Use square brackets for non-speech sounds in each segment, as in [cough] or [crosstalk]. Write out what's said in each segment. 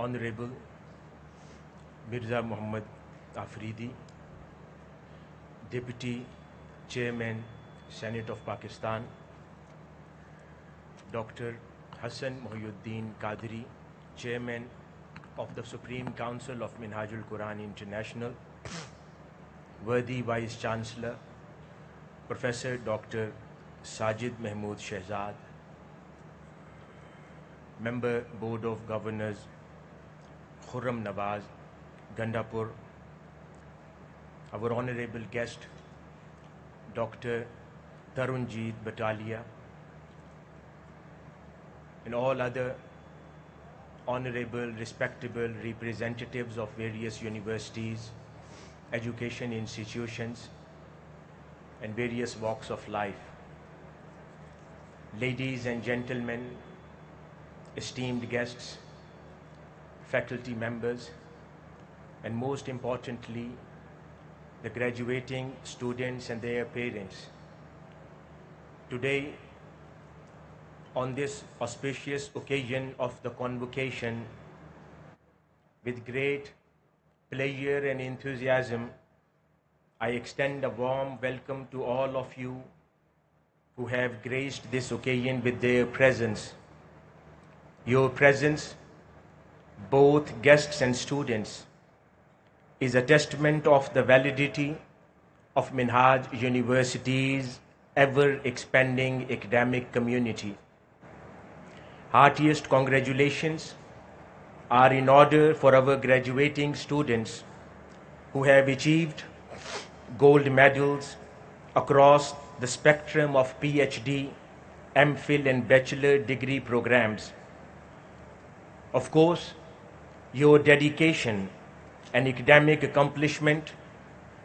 Honorable Mirza Muhammad Afridi, Deputy Chairman, Senate of Pakistan, Dr. Hassan Mohyuddin Qadri, Chairman of the Supreme Council of Minhajul Quran International, worthy Vice Chancellor, Professor Dr. Sajid Mahmood Shehzad, Member Board of Governors Khurram Nawaz, Gandapur, our honorable guest, Dr. Tarunjit Butalia, and all other honorable, respectable representatives of various universities, education institutions, and various walks of life. Ladies and gentlemen, esteemed guests, faculty members, and most importantly, the graduating students and their parents. Today, on this auspicious occasion of the convocation, with great pleasure and enthusiasm, I extend a warm welcome to all of you who have graced this occasion with their presence. Your presence, both guests and students, is a testament of the validity of Minhaj University's ever expanding academic community. Heartiest congratulations are in order for our graduating students who have achieved gold medals across the spectrum of PhD, MPhil, and bachelor degree programs. Of course, your dedication and academic accomplishment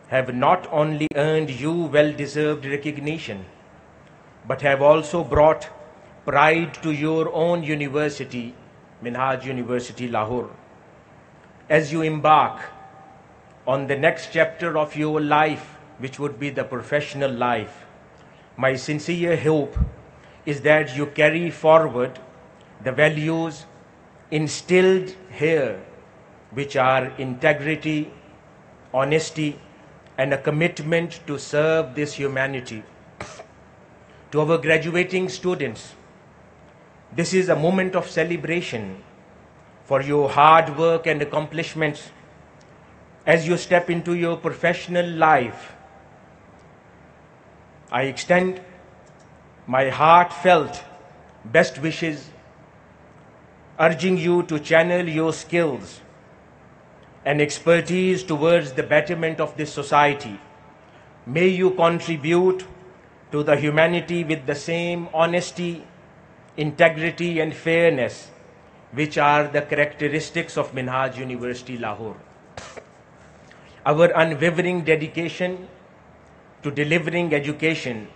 have not only earned you well deserved recognition, but have also brought pride to your own university, Minhaj University Lahore. As you embark on the next chapter of your life, which would be the professional life, my sincere hope is that you carry forward the values instilled here, which are integrity, honesty, and a commitment to serve this humanity. To our graduating students, this is a moment of celebration for your hard work and accomplishments as you step into your professional life. I extend my heartfelt best wishes, urging you to channel your skills and expertise towards the betterment of this society. May you contribute to the humanity with the same honesty, integrity, and fairness which are the characteristics of Minhaj University Lahore. Our unwavering dedication to delivering education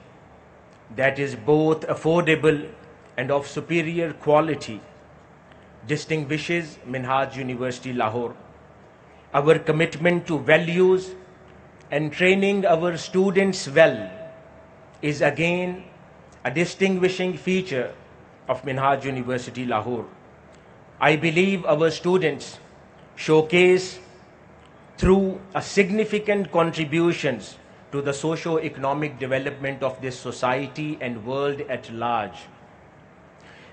that is both affordable and of superior quality distinguishes Minhaj University Lahore. Our commitment to values and training our students well is again a distinguishing feature of Minhaj University Lahore. I believe our students showcase through a significant contributions to the socio-economic development of this society and world at large.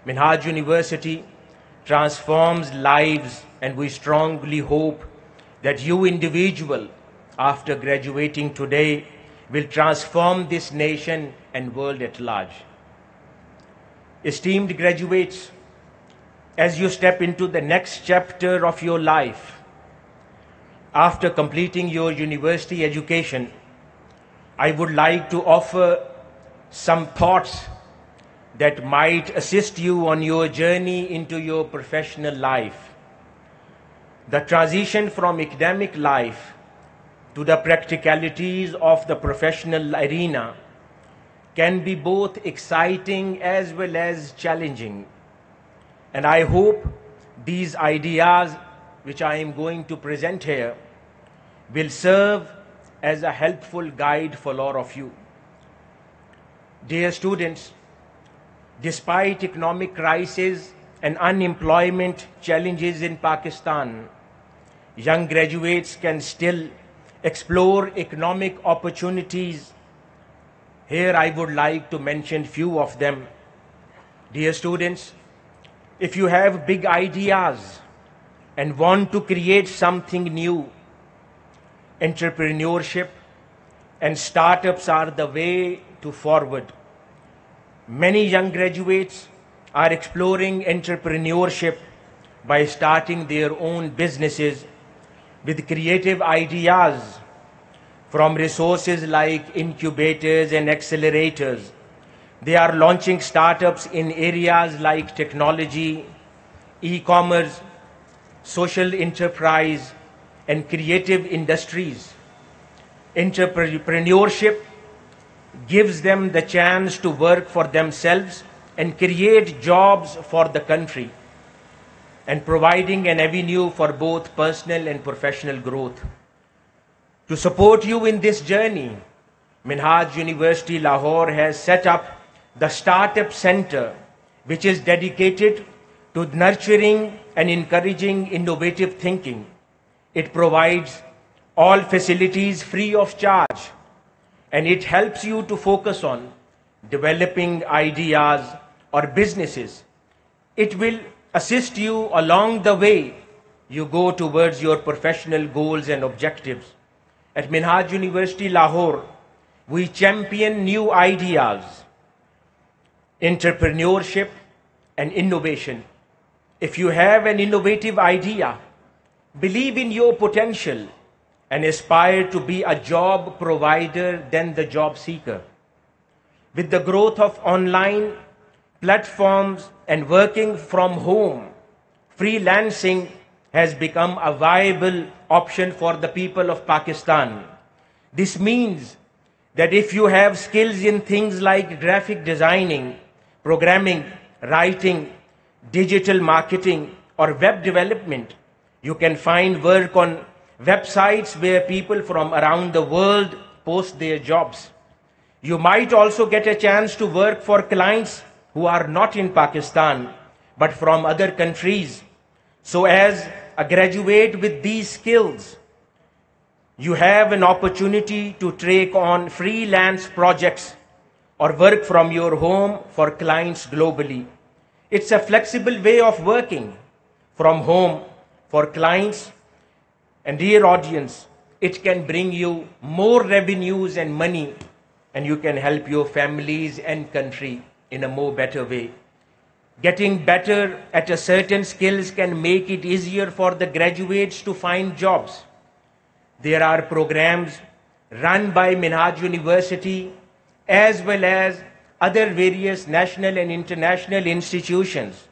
Minhaj University transforms lives and we strongly hope that you individual after graduating today will transform this nation and world at large. Esteemed graduates, as you step into the next chapter of your life, after completing your university education, I would like to offer some thoughts that might assist you on your journey into your professional life. The transition from academic life to the practicalities of the professional arena can be both exciting as well as challenging. And I hope these ideas, which I am going to present here, will serve as a helpful guide for all of you. Dear students, despite economic crisis and unemployment challenges in Pakistan, young graduates can still explore economic opportunities. Here I would like to mention few of them. Dear students, if you have big ideas and want to create something new, entrepreneurship and startups are the way to forward. Many young graduates are exploring entrepreneurship by starting their own businesses with creative ideas from resources like incubators and accelerators. They are launching startups in areas like technology, e-commerce, social enterprise, and creative industries. Entrepreneurship gives them the chance to work for themselves and create jobs for the country and providing an avenue for both personal and professional growth. To support you in this journey, Minhaj University Lahore has set up the Startup Center, which is dedicated to nurturing and encouraging innovative thinking. It provides all facilities free of charge and it helps you to focus on developing ideas or businesses. It will assist you along the way you go towards your professional goals and objectives. At Minhaj University Lahore, we champion new ideas, entrepreneurship, and innovation. If you have an innovative idea, believe in your potential and aspire to be a job provider than the job seeker. With the growth of online platforms and working from home, freelancing has become a viable option for the people of Pakistan. This means that if you have skills in things like graphic designing, programming, writing, digital marketing, or web development, you can find work on websites where people from around the world post their jobs. You might also get a chance to work for clients who are not in Pakistan but from other countries. So, as a graduate with these skills, you have an opportunity to take on freelance projects or work from your home for clients globally. It's a flexible way of working from home for clients and dear audience, it can bring you more revenues and money, and you can help your families and country in a more better way. Getting better at a certain skills can make it easier for the graduates to find jobs. There are programs run by Minhaj University as well as other various national and international institutions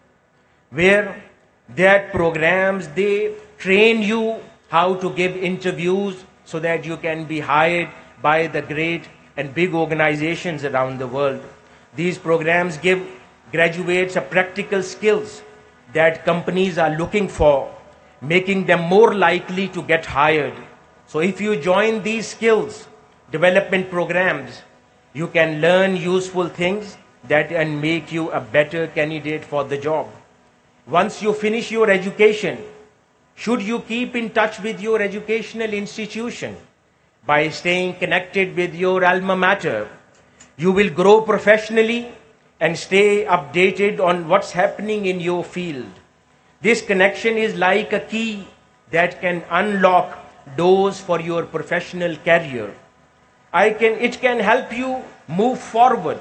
where that programs they train you how to give interviews so that you can be hired by the great and big organizations around the world. These programs give graduates a practical skills that companies are looking for, making them more likely to get hired. So if you join these skills development programs, you can learn useful things that can make you a better candidate for the job. Once you finish your education, should you keep in touch with your educational institution by staying connected with your alma mater? You will grow professionally and stay updated on what's happening in your field. This connection is like a key that can unlock doors for your professional career. I can, it can help you move forward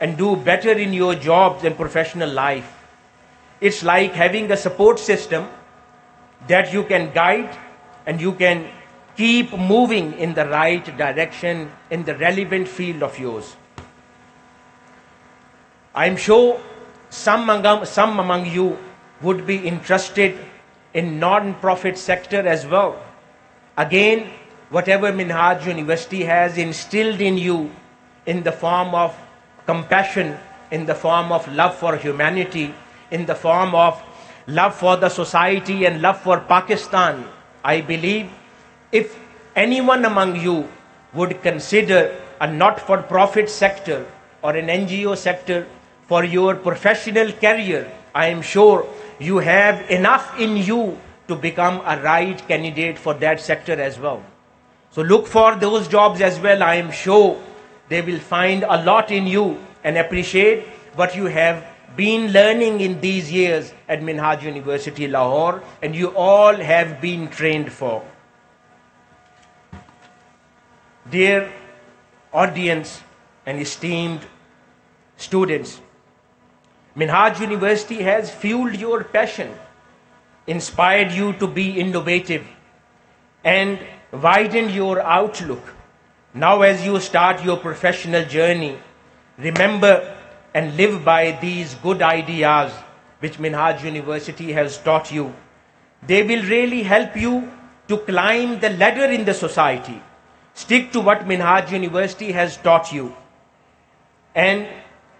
and do better in your jobs and professional life. It's like having a support system that you can guide and you can keep moving in the right direction in the relevant field of yours. I'm sure some among, some among you would be interested in non-profit sector as well. Again, whatever Minhaj University has instilled in you in the form of compassion, in the form of love for humanity, in the form of love for the society and love for Pakistan, I believe if anyone among you would consider a not-for-profit sector or an NGO sector for your professional career, I am sure you have enough in you to become a right candidate for that sector as well. So look for those jobs as well. I am sure they will find a lot in you and appreciate what you have been learning in these years at Minhaj University, Lahore, and you all have been trained for. Dear audience and esteemed students, Minhaj University has fueled your passion, inspired you to be innovative, and widened your outlook. Now, as you start your professional journey, remember and live by these good ideas which Minhaj University has taught you. They will really help you to climb the ladder in the society Stick to what Minhaj University has taught you. And,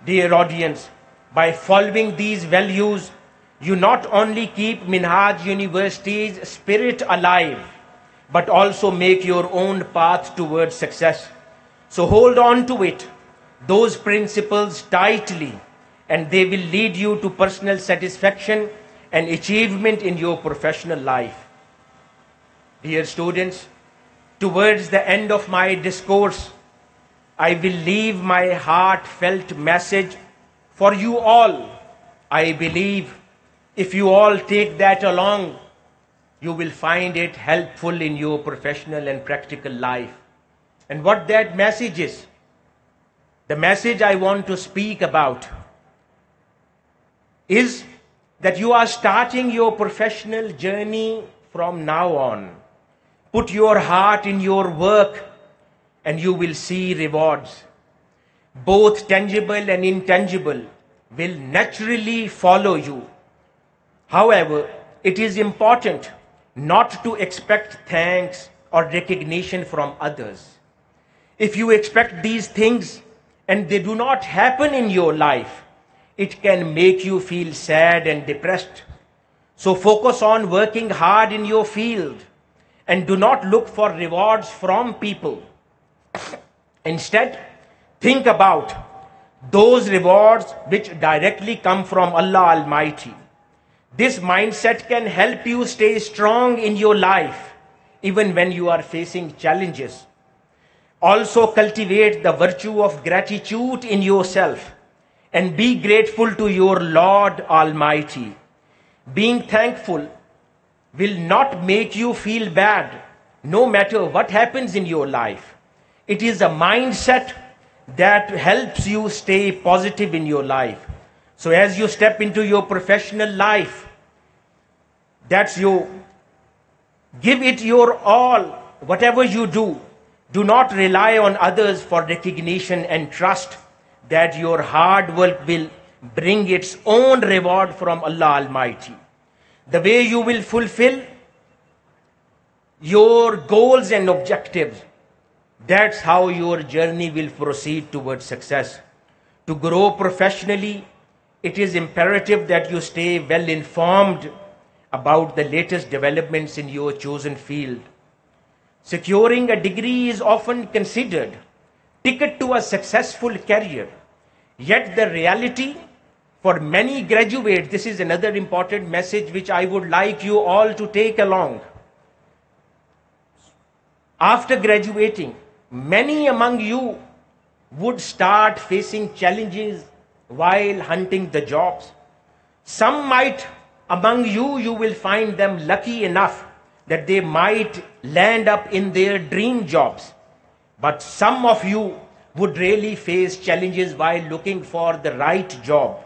dear audience, by following these values, you not only keep Minhaj University's spirit alive, but also make your own path towards success. So hold on to it, those principles tightly, and they will lead you to personal satisfaction and achievement in your professional life. Dear students, Towards the end of my discourse, I will leave my heartfelt message for you all. I believe if you all take that along, you will find it helpful in your professional and practical life. And what that message is, the message I want to speak about is that you are starting your professional journey from now on. Put your heart in your work and you will see rewards. Both tangible and intangible will naturally follow you. However, it is important not to expect thanks or recognition from others. If you expect these things and they do not happen in your life, it can make you feel sad and depressed. So focus on working hard in your field and do not look for rewards from people. Instead, think about those rewards which directly come from Allah Almighty. This mindset can help you stay strong in your life even when you are facing challenges. Also, cultivate the virtue of gratitude in yourself and be grateful to your Lord Almighty. Being thankful will not make you feel bad no matter what happens in your life. It is a mindset that helps you stay positive in your life. So as you step into your professional life, that's you. Give it your all. Whatever you do, do not rely on others for recognition and trust that your hard work will bring its own reward from Allah Almighty the way you will fulfill your goals and objectives. That's how your journey will proceed towards success. To grow professionally, it is imperative that you stay well informed about the latest developments in your chosen field. Securing a degree is often considered ticket to a successful career. Yet the reality for many graduates, this is another important message which I would like you all to take along. After graduating, many among you would start facing challenges while hunting the jobs. Some might, among you, you will find them lucky enough that they might land up in their dream jobs. But some of you would really face challenges while looking for the right job.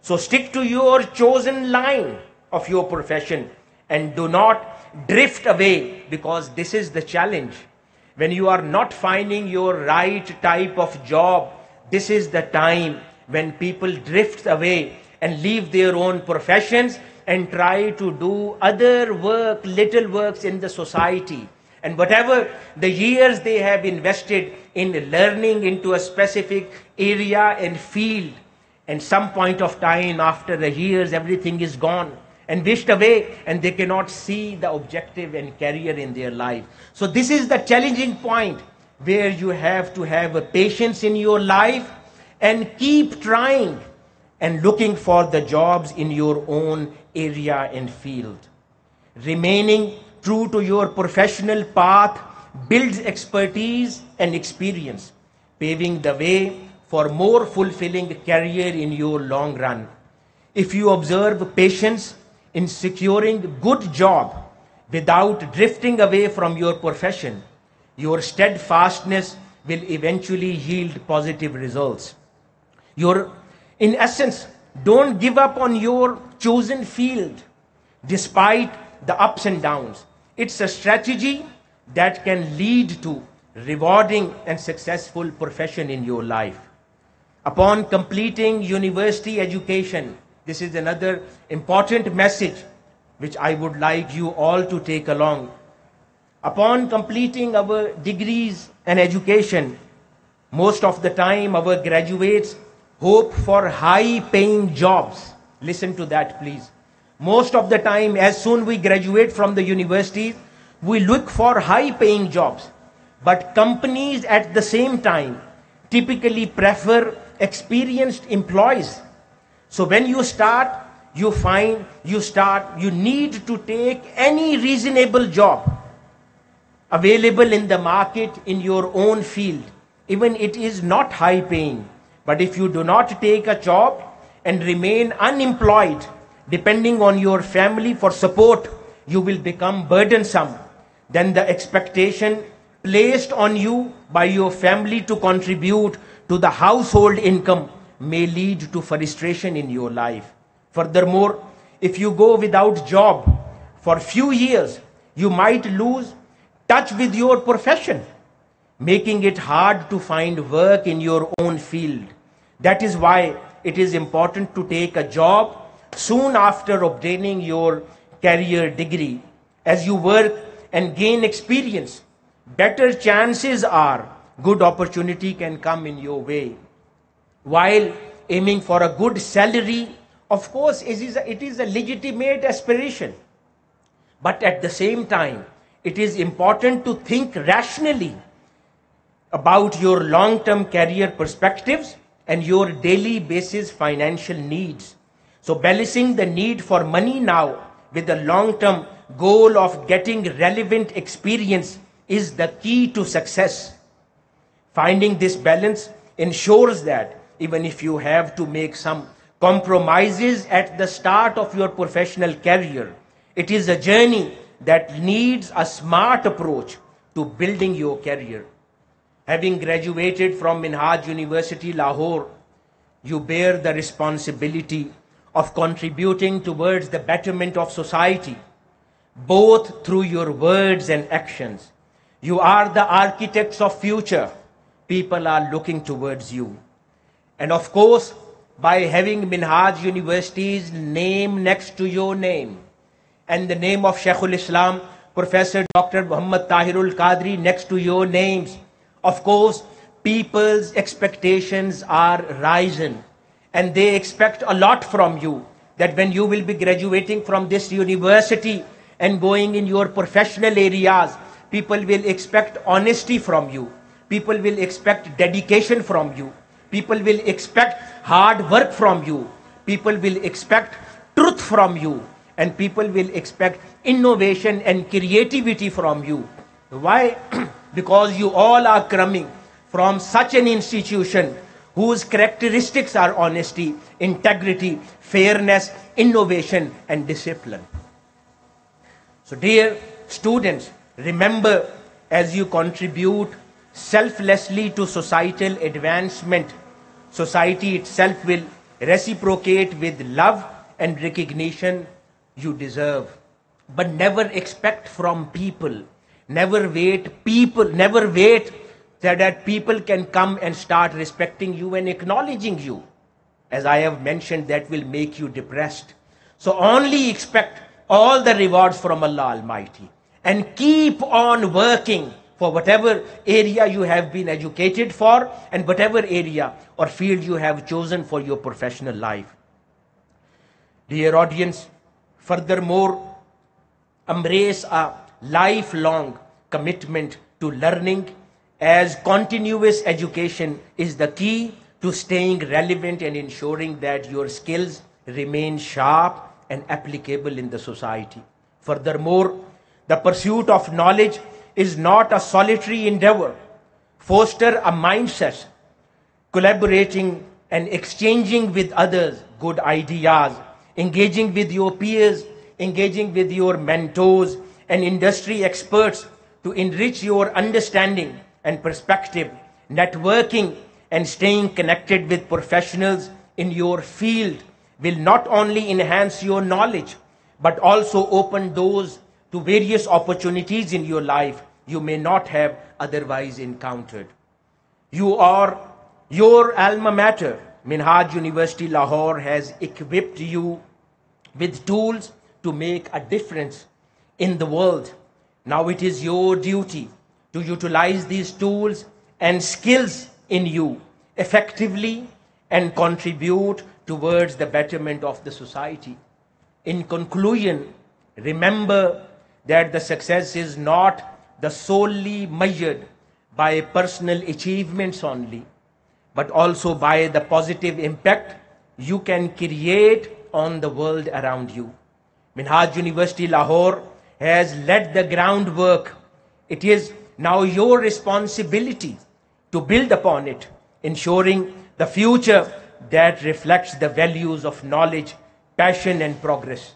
So stick to your chosen line of your profession and do not drift away because this is the challenge. When you are not finding your right type of job, this is the time when people drift away and leave their own professions and try to do other work, little works in the society. And whatever the years they have invested in learning into a specific area and field, and some point of time after the years everything is gone and wished away and they cannot see the objective and career in their life so this is the challenging point where you have to have a patience in your life and keep trying and looking for the jobs in your own area and field. Remaining true to your professional path builds expertise and experience, paving the way for more fulfilling career in your long run. If you observe patience in securing good job without drifting away from your profession, your steadfastness will eventually yield positive results. Your, in essence, don't give up on your chosen field despite the ups and downs. It's a strategy that can lead to rewarding and successful profession in your life. Upon completing university education, this is another important message which I would like you all to take along. Upon completing our degrees and education, most of the time our graduates hope for high paying jobs. Listen to that, please. Most of the time, as soon we graduate from the universities, we look for high paying jobs. But companies at the same time typically prefer experienced employees. So when you start, you find you start, you need to take any reasonable job available in the market in your own field, even it is not high paying. But if you do not take a job and remain unemployed, depending on your family for support, you will become burdensome. Then the expectation placed on you by your family to contribute to the household income may lead to frustration in your life. Furthermore, if you go without job for few years, you might lose touch with your profession, making it hard to find work in your own field. That is why it is important to take a job soon after obtaining your career degree. As you work and gain experience, better chances are good opportunity can come in your way. While aiming for a good salary, of course, it is a, it is a legitimate aspiration. But at the same time, it is important to think rationally about your long term career perspectives and your daily basis financial needs. So, balancing the need for money now with the long term goal of getting relevant experience is the key to success. Finding this balance ensures that even if you have to make some compromises at the start of your professional career, it is a journey that needs a smart approach to building your career. Having graduated from Minhaj University, Lahore, you bear the responsibility of contributing towards the betterment of society, both through your words and actions. You are the architects of future. People are looking towards you. And of course, by having Minhaj University's name next to your name, and the name of Sheikhul Islam, Professor Dr. Muhammad Tahirul Qadri next to your names. Of course, people's expectations are rising and they expect a lot from you. That when you will be graduating from this university and going in your professional areas, people will expect honesty from you. People will expect dedication from you. People will expect hard work from you. People will expect truth from you and people will expect innovation and creativity from you. Why? [clears throat] because you all are coming from such an institution whose characteristics are honesty, integrity, fairness, innovation, and discipline. So, dear students, remember as you contribute selflessly to societal advancement, society itself will reciprocate with love and recognition you deserve. But never expect from people. Never wait people, never wait that, that people can come and start respecting you and acknowledging you. As I have mentioned, that will make you depressed. So only expect all the rewards from Allah Almighty and keep on working for whatever area you have been educated for and whatever area or field you have chosen for your professional life. Dear audience, Furthermore, embrace a lifelong commitment to learning as continuous education is the key to staying relevant and ensuring that your skills remain sharp and applicable in the society. Furthermore, the pursuit of knowledge is not a solitary endeavor. Foster a mindset, collaborating and exchanging with others good ideas, engaging with your peers, engaging with your mentors and industry experts to enrich your understanding and perspective, networking and staying connected with professionals in your field will not only enhance your knowledge, but also open doors to various opportunities in your life you may not have otherwise encountered. You are your alma mater, Minhaj University Lahore, has equipped you with tools to make a difference in the world. Now it is your duty to utilize these tools and skills in you effectively and contribute towards the betterment of the society. In conclusion, remember that the success is not the solely measured by personal achievements only, but also by the positive impact you can create on the world around you. Minhaj University Lahore has led the groundwork. It is now your responsibility to build upon it, ensuring the future that reflects the values of knowledge, passion, and progress.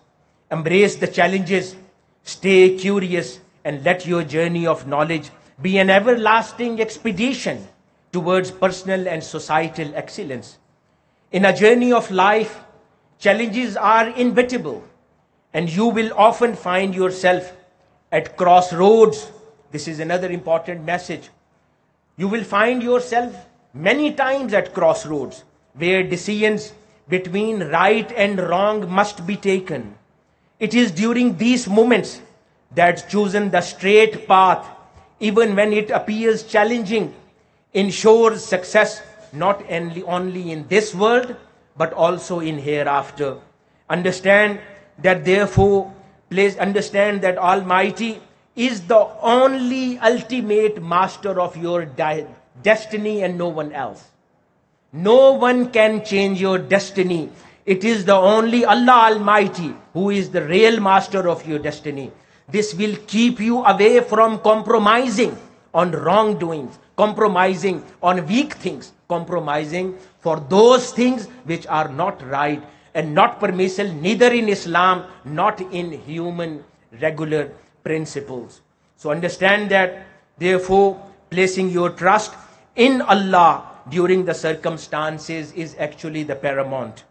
Embrace the challenges, stay curious, and let your journey of knowledge be an everlasting expedition towards personal and societal excellence. In a journey of life, challenges are inevitable, and you will often find yourself at crossroads. This is another important message. You will find yourself many times at crossroads where decisions between right and wrong must be taken. It is during these moments that choosing the straight path, even when it appears challenging, ensures success not only, only in this world, but also in hereafter. Understand that therefore, please understand that Almighty is the only ultimate master of your destiny and no one else. No one can change your destiny. It is the only Allah Almighty who is the real master of your destiny. This will keep you away from compromising on wrongdoings, compromising on weak things, compromising for those things which are not right and not permissible neither in Islam, not in human regular principles. So understand that, therefore, placing your trust in Allah during the circumstances is actually the paramount.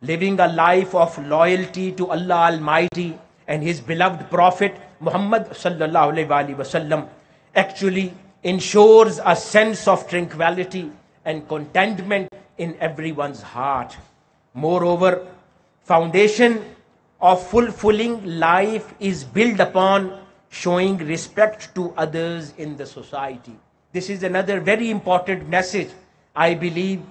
Living a life of loyalty to Allah Almighty and His beloved Prophet Muhammad actually ensures a sense of tranquility and contentment in everyone's heart. Moreover, foundation of fulfilling life is built upon showing respect to others in the society. This is another very important message. I believe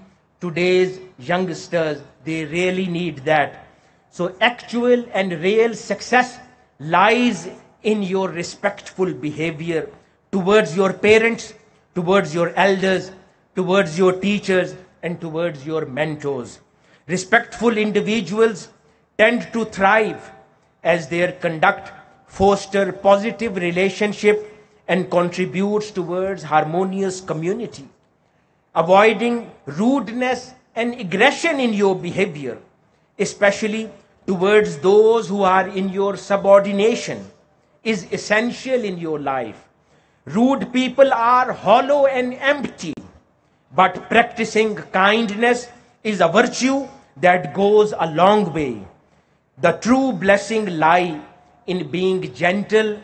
today's youngsters, they really need that. So actual and real success lies in your respectful behavior towards your parents, towards your elders, towards your teachers, and towards your mentors. Respectful individuals tend to thrive as their conduct foster positive relationship and contributes towards harmonious community. Avoiding rudeness and aggression in your behavior, especially towards those who are in your subordination, is essential in your life. Rude people are hollow and empty, but practicing kindness is a virtue that goes a long way. The true blessing lie in being gentle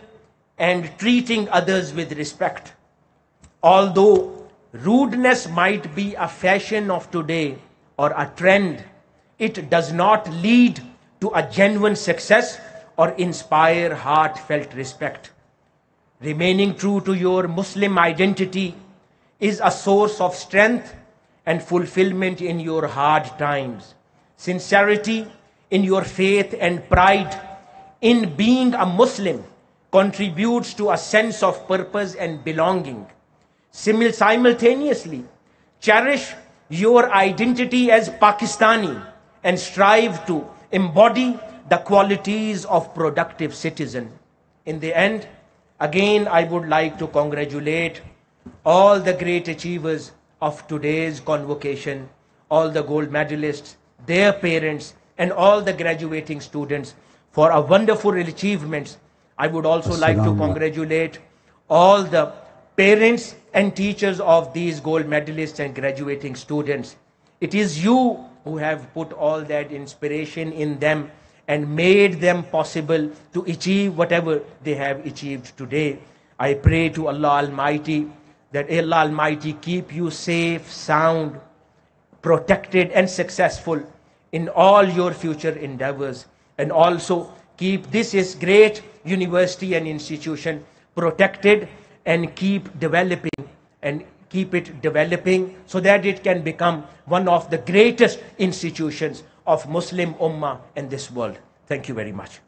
and treating others with respect. Although rudeness might be a fashion of today or a trend, it does not lead to a genuine success or inspire heartfelt respect. Remaining true to your Muslim identity is a source of strength and fulfillment in your hard times. Sincerity in your faith and pride in being a Muslim contributes to a sense of purpose and belonging. Simultaneously, cherish your identity as Pakistani and strive to embody the qualities of productive citizen. In the end, again, I would like to congratulate all the great achievers of today's convocation, all the gold medalists, their parents, and all the graduating students for our wonderful achievements. I would also like to congratulate all the parents and teachers of these gold medalists and graduating students. It is you who have put all that inspiration in them and made them possible to achieve whatever they have achieved today. I pray to Allah Almighty that Allah Almighty keep you safe, sound, protected and successful in all your future endeavors. And also keep this is great university and institution protected and keep developing and keep it developing so that it can become one of the greatest institutions of muslim ummah in this world. Thank you very much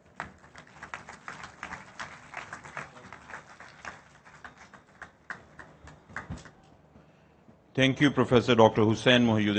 Thank you, Professor Dr. Hussain Mohiuddin.